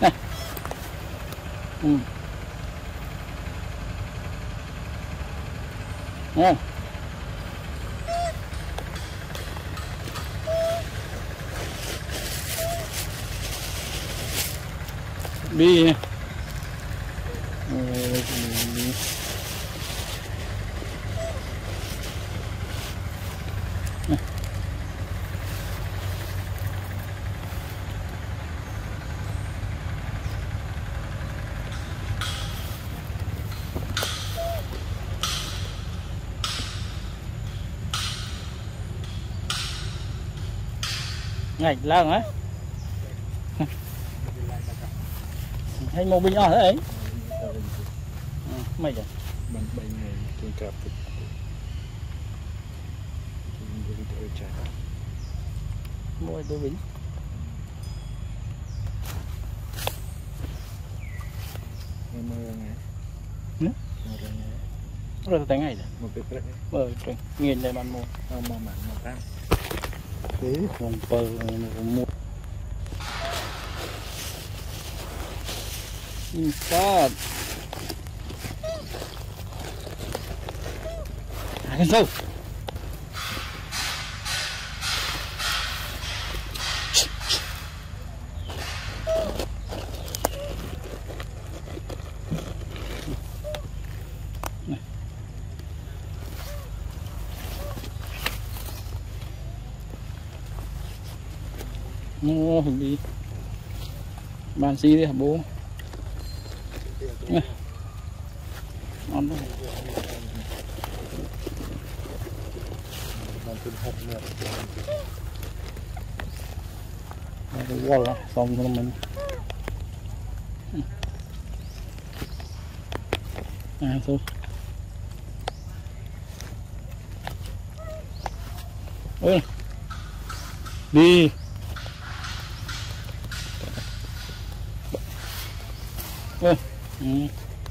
nè ừ. Nghe không? đi ngạch lang ấy hay mau bình ở đấy mày vậy mình bay ngày tôi gặp được tôi đi tới bình. Em mơ ngày nữa rồi tới ngày rồi. Một cái ờ, rồi nghiền đây bạn mua không mà bạn ờ, mà ta. Okay, kompal dengan remuk. Empat. Akan Hmm. mua bị bàn xi đi hả bố? Ngon luôn cái wall đó, xong cho mình. À thôi. Ơi đi. ừ. ừ.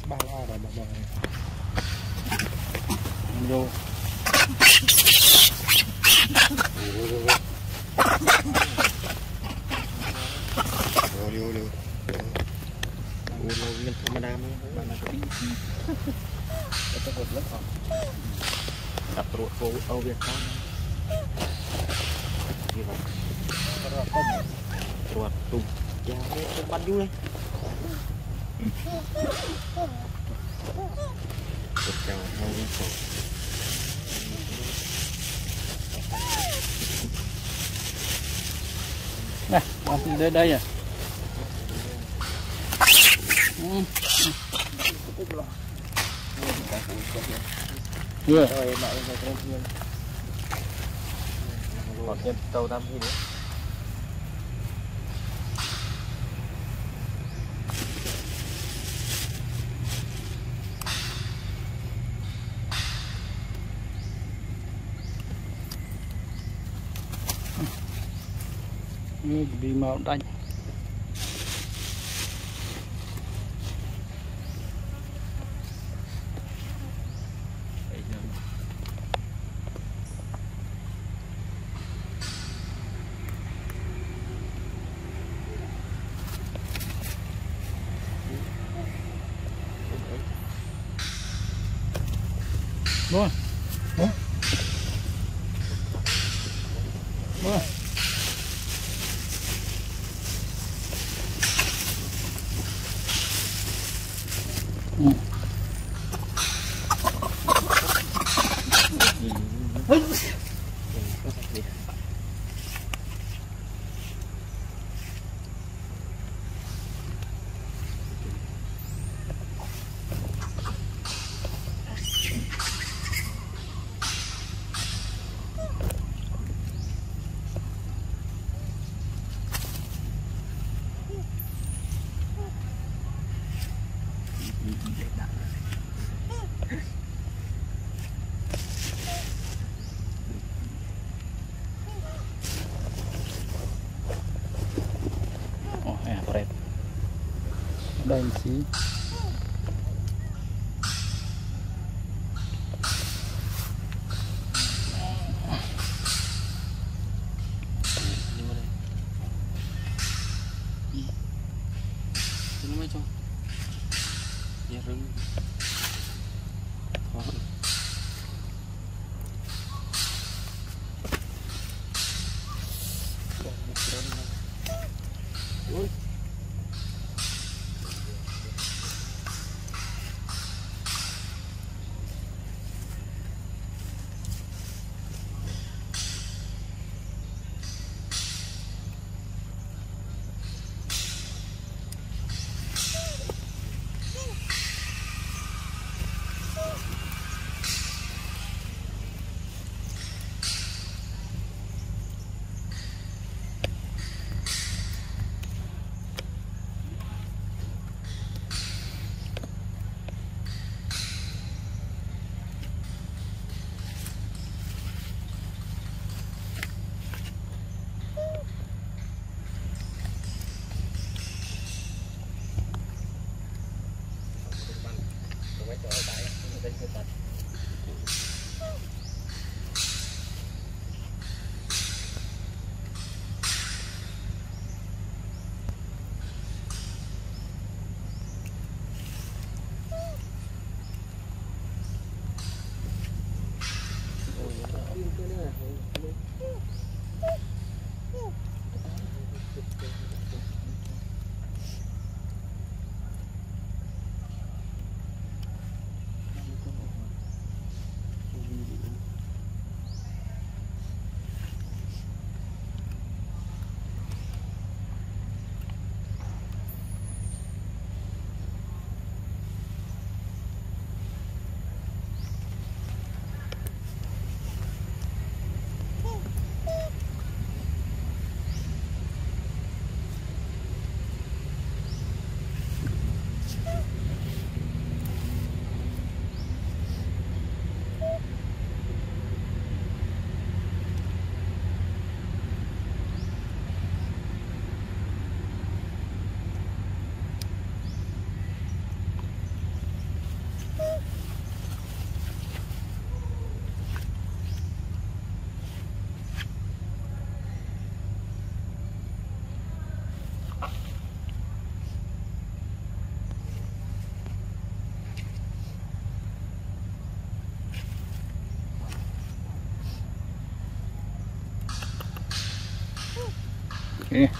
ba lo rồi bà bờ vô Olha, olha. O movimento của madame bạn là cái Nó có một lớp không? Đập trụ phố Âu Việt Nam Như vậy Ruột tụng Dạ, không bắn vô đây đây, cả hao đi đây à Ừ. mọi người có thêm Có thêm tàu gì nữa. Đi màu đánh Rồi. Oh, eh, berat. Dan sih. Good luck. Okay.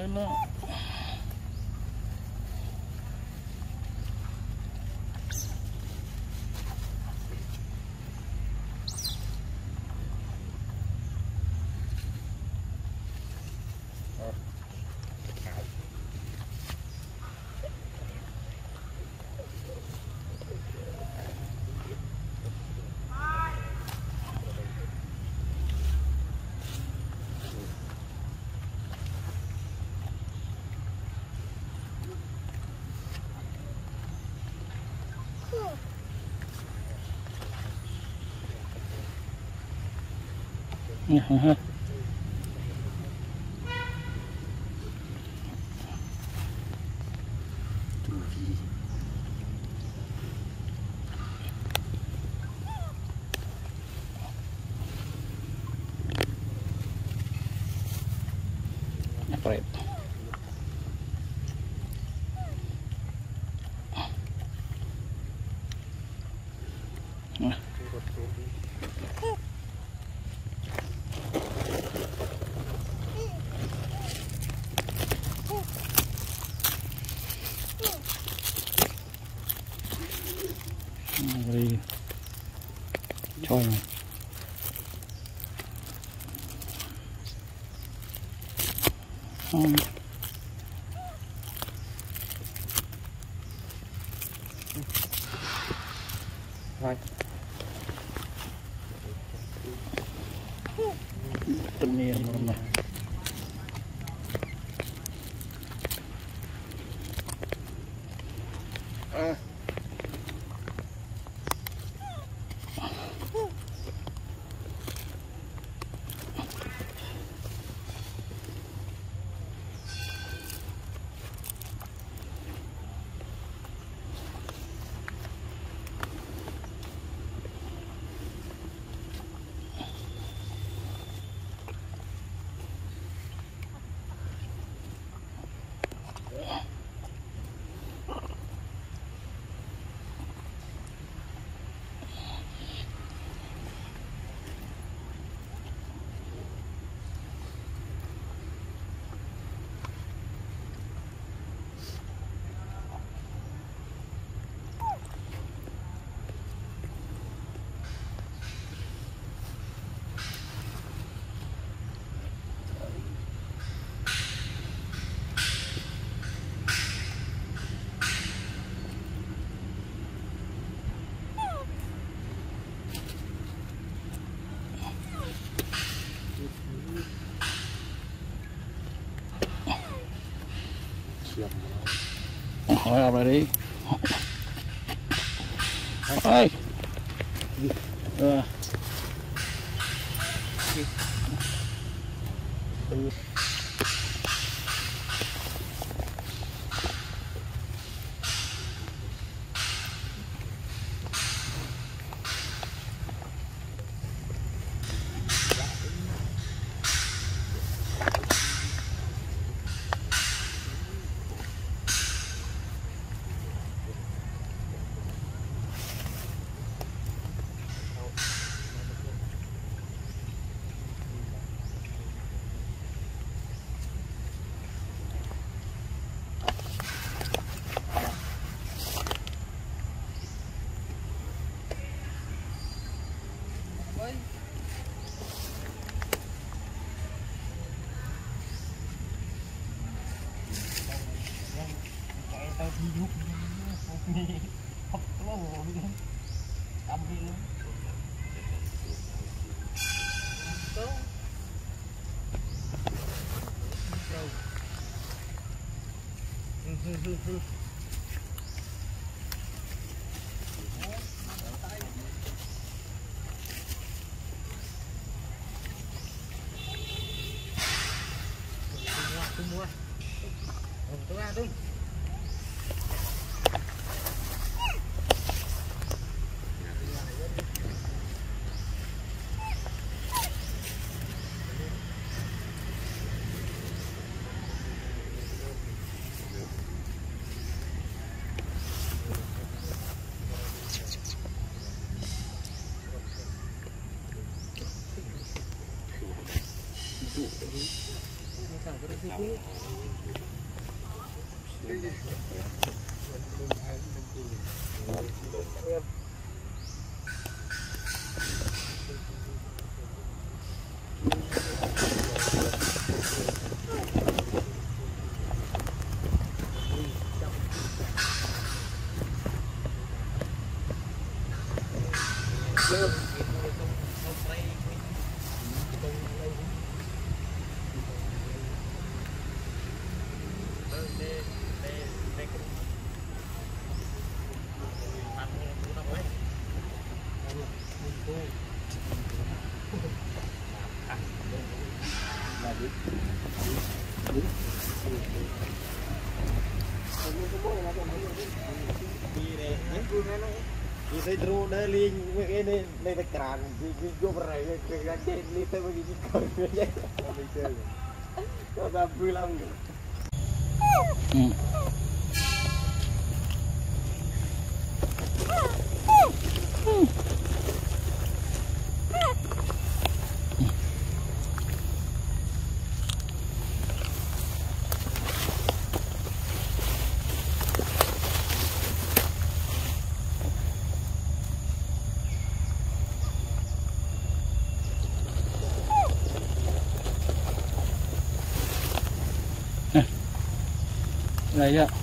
了呢。嗯哼哼瞅一下嗯 already. saya teru dah lin ini ni tekan gigi gua berai tekan je ni tu bagi kau ni je. Kau bilang. Cái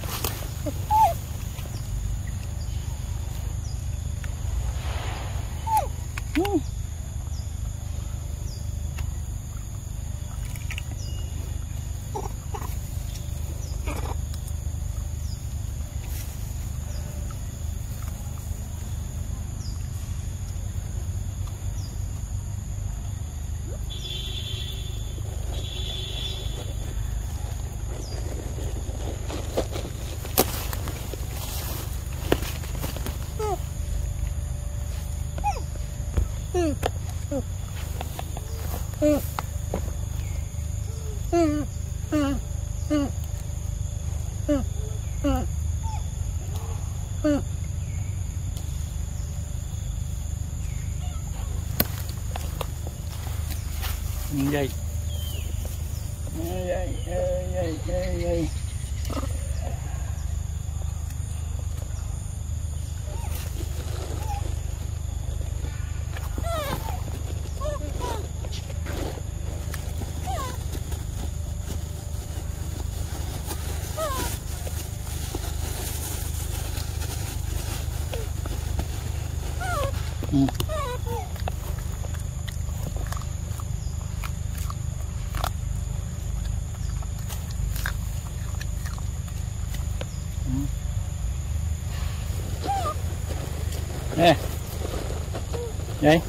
liên tới với cái cờ như nè vậy?